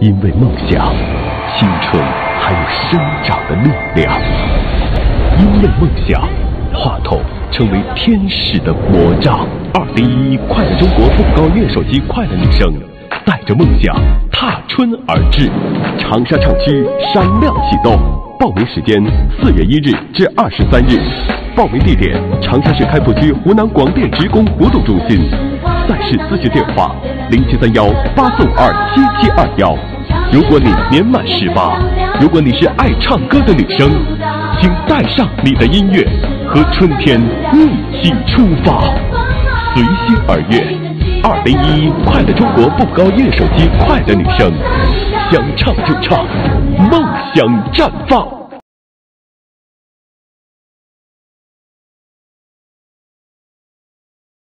因为梦想，青春还有生长的力量。因为梦想，话筒成为天使的魔杖。二零一一快乐中国步步高音乐手机快乐女声，带着梦想踏春而至，长沙唱区闪亮启动。报名时间四月一日至二十三日，报名地点长沙市开福区湖南广电职工活动中心。赛事咨询电话零七三幺八四五二七七二幺。如果你年满十八，如果你是爱唱歌的女生，请带上你的音乐，和春天一起出发，随心而悦。二零一一快乐中国步步高音乐手机快乐女声，想唱就唱，梦想绽放。